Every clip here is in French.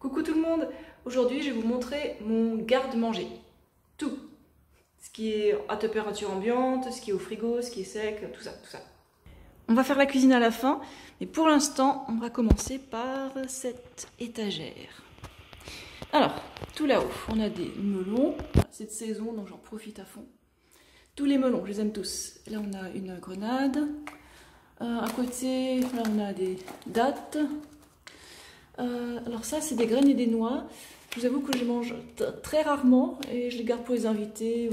Coucou tout le monde Aujourd'hui, je vais vous montrer mon garde-manger. Tout. Ce qui est à température ambiante, ce qui est au frigo, ce qui est sec, tout ça, tout ça. On va faire la cuisine à la fin, mais pour l'instant, on va commencer par cette étagère. Alors, tout là-haut, on a des melons. Cette saison, donc j'en profite à fond. Tous les melons, je les aime tous. Là, on a une grenade. Euh, à côté, là, on a des dattes. Euh, alors ça, c'est des graines et des noix. Je vous avoue que je mange très rarement et je les garde pour les invités.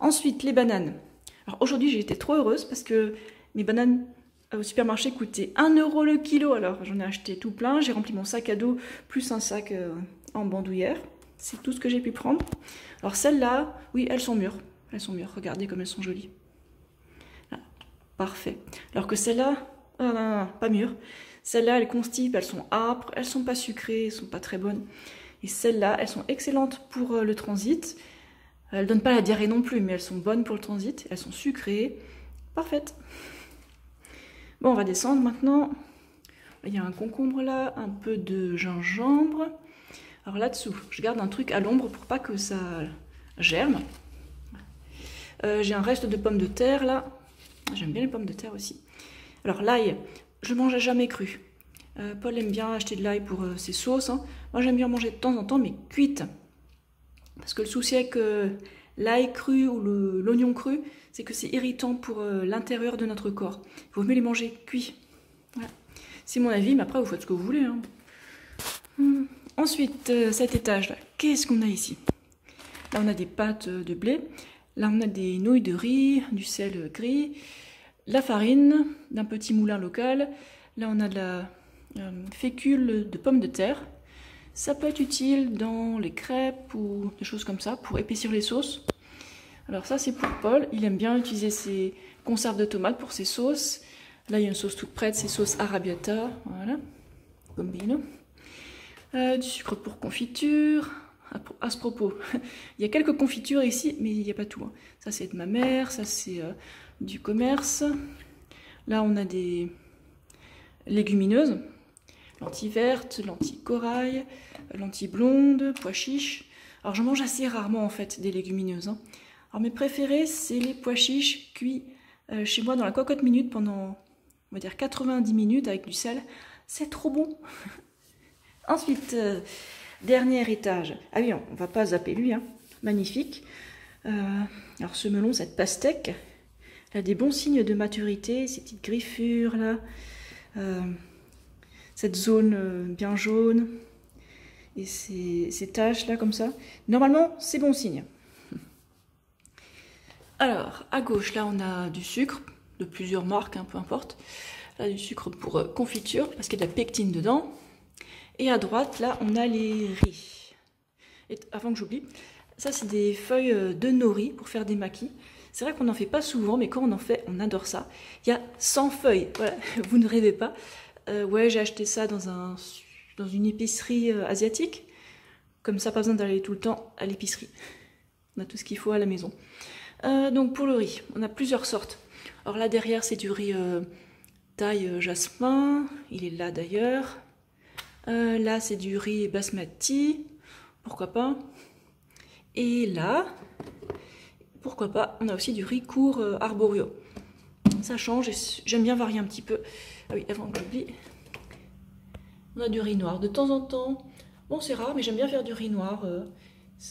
Ensuite, les bananes. Alors aujourd'hui, j'ai été trop heureuse parce que mes bananes au supermarché coûtaient 1 euro le kilo. Alors j'en ai acheté tout plein. J'ai rempli mon sac à dos plus un sac euh, en bandoulière. C'est tout ce que j'ai pu prendre. Alors celles-là, oui, elles sont mûres. Elles sont mûres. Regardez comme elles sont jolies. Parfait. Alors que celles-là, ah, pas mûres. Celles-là, elles constipent, elles sont âpres, elles sont pas sucrées, elles sont pas très bonnes. Et celles-là, elles sont excellentes pour euh, le transit. Elles donnent pas la diarrhée non plus, mais elles sont bonnes pour le transit. Elles sont sucrées. Parfaites. Bon, on va descendre maintenant. Il y a un concombre là, un peu de gingembre. Alors là-dessous, je garde un truc à l'ombre pour pas que ça germe. Euh, j'ai un reste de pommes de terre là. J'aime bien les pommes de terre aussi. Alors l'ail, je mange jamais cru. Euh, Paul aime bien acheter de l'ail pour euh, ses sauces. Hein. Moi, j'aime bien manger de temps en temps, mais cuite. Parce que le souci avec l'ail cru ou l'oignon cru, c'est que c'est irritant pour euh, l'intérieur de notre corps. Il vaut mieux les manger cuits. C'est mon avis, mais après, vous faites ce que vous voulez. Hein. Hum. Ensuite, cet étage-là, qu'est-ce qu'on a ici? Là, on a des pâtes de blé. Là, on a des nouilles de riz, du sel gris, la farine d'un petit moulin local. Là, on a de la euh, fécule de pommes de terre. Ça peut être utile dans les crêpes ou des choses comme ça pour épaissir les sauces. Alors ça, c'est pour Paul. Il aime bien utiliser ses conserves de tomates pour ses sauces. Là, il y a une sauce toute prête, c'est sauce arrabbiata. Voilà. Bombino. Euh, du sucre pour confiture. À ce propos, il y a quelques confitures ici, mais il n'y a pas tout. Hein. Ça, c'est de ma mère. Ça, c'est... Euh, du commerce. Là, on a des légumineuses, lentilles vertes, lentilles corail, lentilles blondes, pois chiches. Alors, je mange assez rarement en fait des légumineuses. Hein. Alors, mes préférés, c'est les pois chiches cuits euh, chez moi dans la cocotte minute pendant, on va dire, 90 minutes avec du sel. C'est trop bon. Ensuite, euh, dernier étage. Ah oui, on va pas zapper lui, hein. magnifique. Euh, alors, ce melon, cette pastèque, a des bons signes de maturité, ces petites griffures là, euh, cette zone euh, bien jaune et ces, taches là comme ça. Normalement, c'est bon signe. Alors, à gauche, là, on a du sucre de plusieurs marques, hein, peu importe. Là, du sucre pour confiture, parce qu'il y a de la pectine dedans. Et à droite, là, on a les riz. Et avant que j'oublie, ça, c'est des feuilles de nori pour faire des maquis. C'est vrai qu'on n'en fait pas souvent, mais quand on en fait, on adore ça. Il y a 100 feuilles, voilà, vous ne rêvez pas. Euh, ouais, j'ai acheté ça dans, un, dans une épicerie euh, asiatique. Comme ça, pas besoin d'aller tout le temps à l'épicerie. On a tout ce qu'il faut à la maison. Euh, donc pour le riz, on a plusieurs sortes. Alors là derrière, c'est du riz taille jasmin. Il est là d'ailleurs. Là, c'est du riz basmati. Pourquoi pas. Et là, pourquoi pas, on a aussi du riz court euh, arborio. Ça change j'aime bien varier un petit peu. Ah oui, avant que j'oublie, on a du riz noir de temps en temps. Bon, c'est rare, mais j'aime bien faire du riz noir. Euh,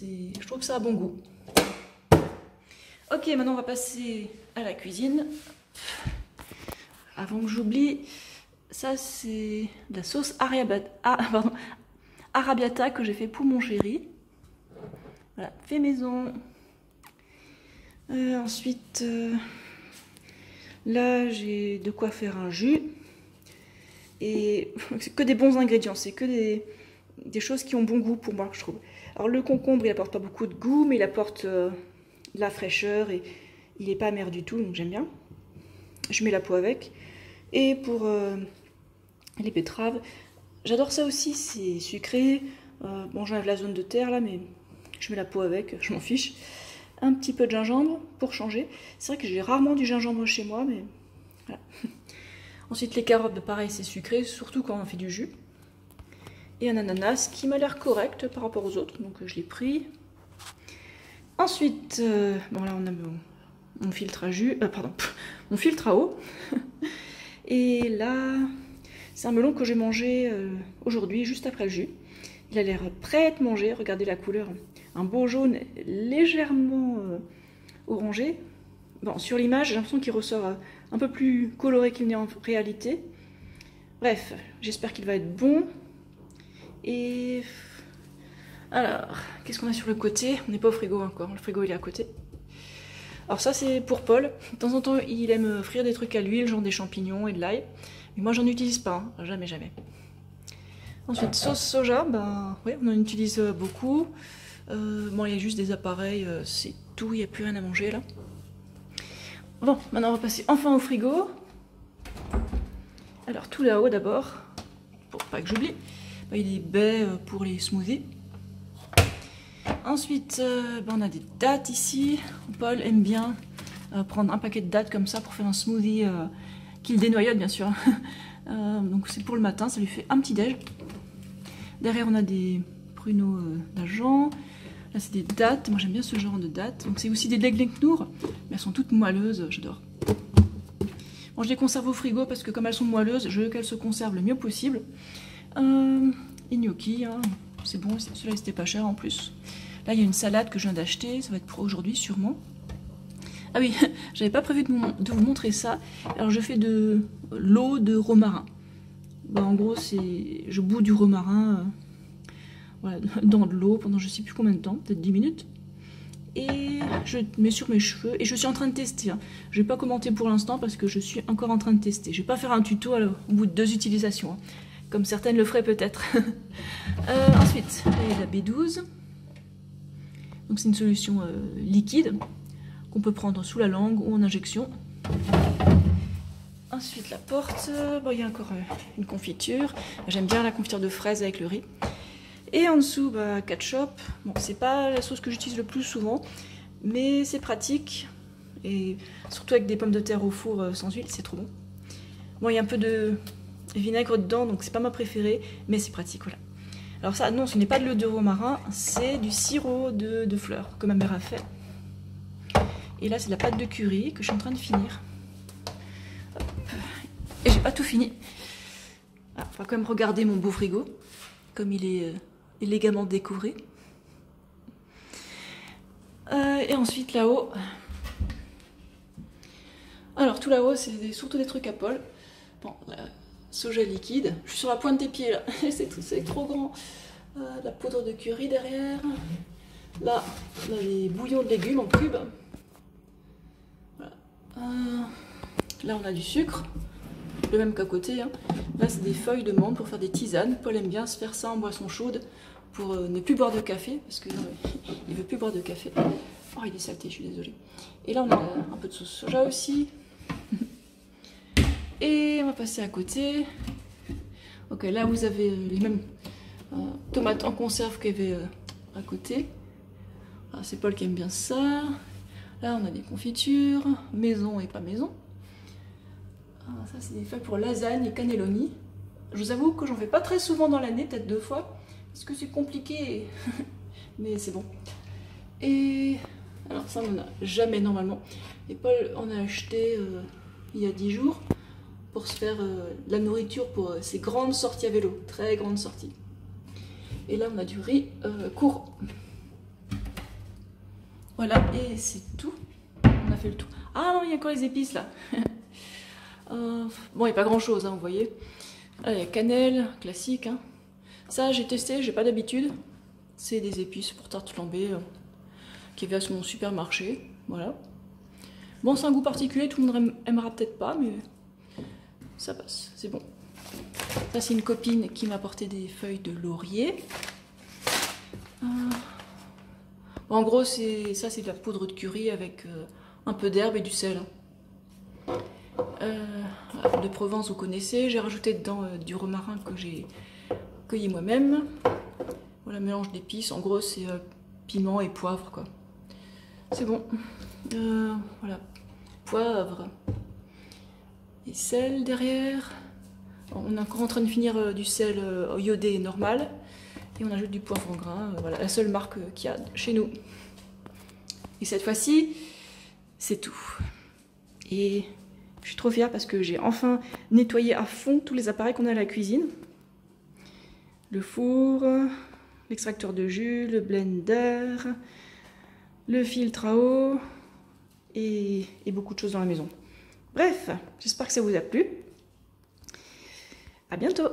je trouve que ça a bon goût. Ok, maintenant on va passer à la cuisine. Avant que j'oublie, ça c'est la sauce arabiata, ah, arabiata que j'ai fait pour mon chéri. Voilà, fait maison. Euh, ensuite, euh, là, j'ai de quoi faire un jus. Et c'est que des bons ingrédients, c'est que des, choses qui ont bon goût pour moi, je trouve. Alors le concombre, il apporte pas beaucoup de goût, mais il apporte euh, la fraîcheur et il n'est pas amer du tout, donc j'aime bien. Je mets la peau avec. Et pour les betteraves, j'adore ça aussi, c'est sucré. bon, j'enlève la zone de terre là, mais je mets la peau avec, je m'en fiche un petit peu de gingembre pour changer. C'est vrai que j'ai rarement du gingembre chez moi, mais voilà. Ensuite, les carottes, pareil, c'est sucré, surtout quand on fait du jus. et un ananas qui m'a l'air correct par rapport aux autres, donc je l'ai pris. Ensuite, bon là on a mon, filtre à jus, pardon, mon filtre à eau. et là, c'est un melon que j'ai mangé aujourd'hui, juste après le jus. Il a l'air prêt à être mangé, regardez la couleur, un beau jaune légèrement orangé. Bon, sur l'image, j'ai l'impression qu'il ressort un peu plus coloré qu'il n'est en réalité. Bref, j'espère qu'il va être bon. Et alors, qu'est-ce qu'on a sur le côté? On n'est pas au frigo encore, le frigo il est à côté. Alors ça c'est pour Paul. De temps en temps il aime frire des trucs à l'huile, genre des champignons et de l'ail. Moi j'en utilise pas, hein. jamais jamais. Ensuite sauce soja, ben ouais, on en utilise beaucoup. Euh, bon il y a juste des appareils, euh, c'est tout, il n'y a plus rien à manger là. Bon, maintenant on va passer enfin au frigo. Alors tout là-haut d'abord, pour pas que j'oublie, bah, il y a des baies euh, pour les smoothies. Ensuite, euh, bah, on a des dattes ici. Paul aime bien euh, prendre un paquet de dattes comme ça pour faire un smoothie qu'il dénoyote bien sûr. donc c'est pour le matin, ça lui fait un petit déj. Derrière on a des pruneaux d'agent. Là, c'est des dattes. Moi, j'aime bien ce genre de dattes. Donc, c'est aussi des Deglenknour. Mais elles sont toutes moelleuses. J'adore. Bon, je les conserve au frigo parce que comme elles sont moelleuses, je veux qu'elles se conservent le mieux possible. Euh, gnocchi, hein. c'est bon. Cela, c'était pas cher en plus. Là, il y a une salade que je viens d'acheter. Ça va être pour aujourd'hui, sûrement. Ah oui, j'avais pas prévu de, vous montrer ça. Alors, je fais de l'eau de romarin. Bah, en gros, c'est je boue du romarin. Euh, dans de l'eau pendant je sais plus combien de temps, peut-être 10 minutes. Et je mets sur mes cheveux et je suis en train de tester. Hein. Je vais pas commenter pour l'instant parce que je suis encore en train de tester. Je vais pas faire un tuto au bout de deux utilisations, hein, comme certaines le feraient peut-être. Euh, ensuite, la B12. Donc c'est une solution euh, liquide qu'on peut prendre sous la langue ou en injection. Ensuite la porte, bon, il y a encore euh, une confiture. J'aime bien la confiture de fraises avec le riz. Et en dessous, bah, ketchup. Bon, c'est pas la sauce que j'utilise le plus souvent, mais c'est pratique. Et surtout avec des pommes de terre au four euh, sans huile, c'est trop bon. Bon, il y a un peu de vinaigre dedans, donc c'est pas ma préférée, mais c'est pratique, voilà. Alors ça, non, ce n'est pas de l'eau de romarin, c'est du sirop de, fleurs que ma mère a fait. Et là, c'est la pâte de curry que je suis en train de finir. Et j'ai pas tout fini. Il ah, va quand même regarder mon beau frigo, comme il est euh, élégamment décoré. Euh, et ensuite là-haut, alors tout là-haut c'est surtout des trucs à Paul. Bon, la soja liquide, je suis sur la pointe des pieds là, c'est trop grand. Euh, la poudre de curry derrière. Là, on a les bouillons de légumes en cubes. Euh, là on a du sucre, le même qu'à côté. Hein. Là c'est des feuilles de menthe pour faire des tisanes. Paul aime bien se faire ça en boisson chaude pour euh, ne plus boire de café, parce que il veut plus boire de café. Oh, il est salté, je suis désolée. Et là, on a un peu de sauce soja aussi. Et on va passer à côté. Ok, là, vous avez euh, les mêmes tomates en conserve qu'il y avait à côté. Ah, c'est Paul qui aime bien ça. Là, on a des confitures, maison et pas maison. Ah, ça, c'est des feuilles pour lasagne et cannelloni. Je vous avoue que j'en fais pas très souvent dans l'année, peut-être deux fois. Parce que c'est compliqué, mais c'est bon. Et alors ça on n'en a jamais normalement. Et Paul en a acheté euh, il y a 10 jours pour se faire euh, la nourriture pour euh, ses grandes sorties à vélo, très grandes sorties. Et là on a du riz court. Voilà, et c'est tout. On a fait le tour. Ah non, il y a encore les épices là. bon, il n'y a pas grand chose, hein, vous voyez. cannelle, classique. Hein. Ça, j'ai testé, j'ai pas d'habitude. C'est des épices pour tarte flambée euh, qui est à mon supermarché. Voilà. Bon, c'est un goût particulier, tout le monde aimera peut-être pas, mais ça passe, c'est bon. Ça, c'est une copine qui m'a apporté des feuilles de laurier. Euh, en gros, ça, c'est de la poudre de curry avec euh, un peu d'herbe et du sel. de Provence, vous connaissez. J'ai rajouté dedans du romarin que j'ai cueilli moi-même. Voilà, mélange d'épices. En gros, c'est euh, piment et poivre. C'est bon. Euh, voilà, poivre et sel derrière. On est encore en train de finir euh, du sel euh, iodé normal. Et on ajoute du poivre en grain. Voilà, la seule marque qu'il y a chez nous. Et cette fois-ci, c'est tout. Et je suis trop fière parce que j'ai enfin nettoyé à fond tous les appareils qu'on a à la cuisine. Le four, l'extracteur de jus, le blender, le filtre à eau et, et beaucoup de choses dans la maison. Bref, j'espère que ça vous a plu. À bientôt